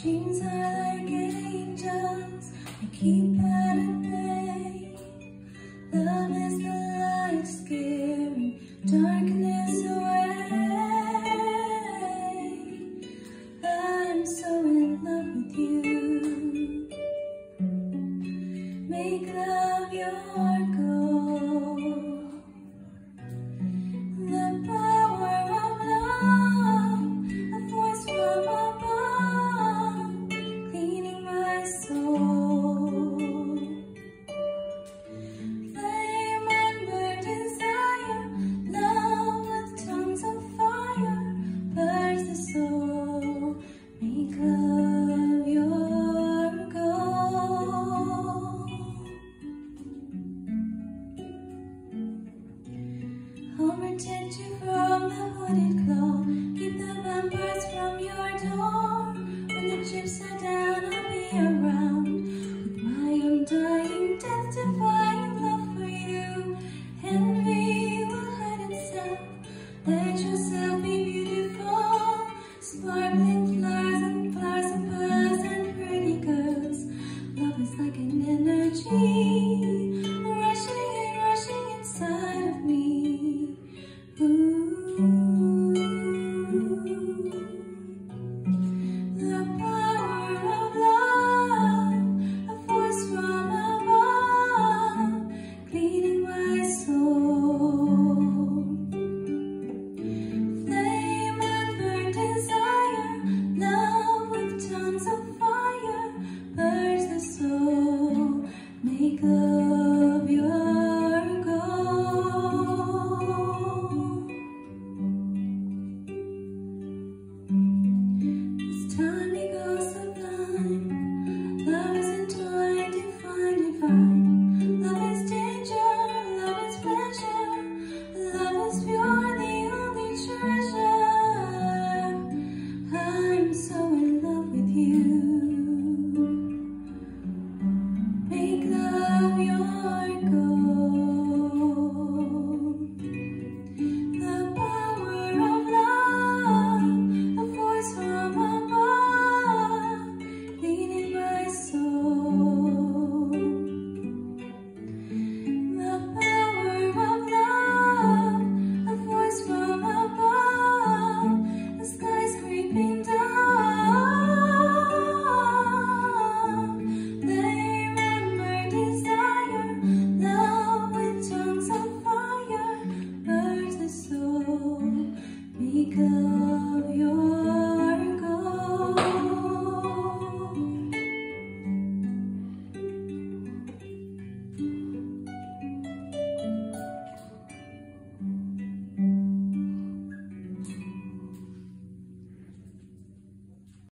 Dreams are like angels, I keep at a bay. Love is the light scaring darkness away. I'm so in love with you. Make love your Protect you from the hooded claw. Keep the vampires from your door. When the chips are down, I'll be around beautiful.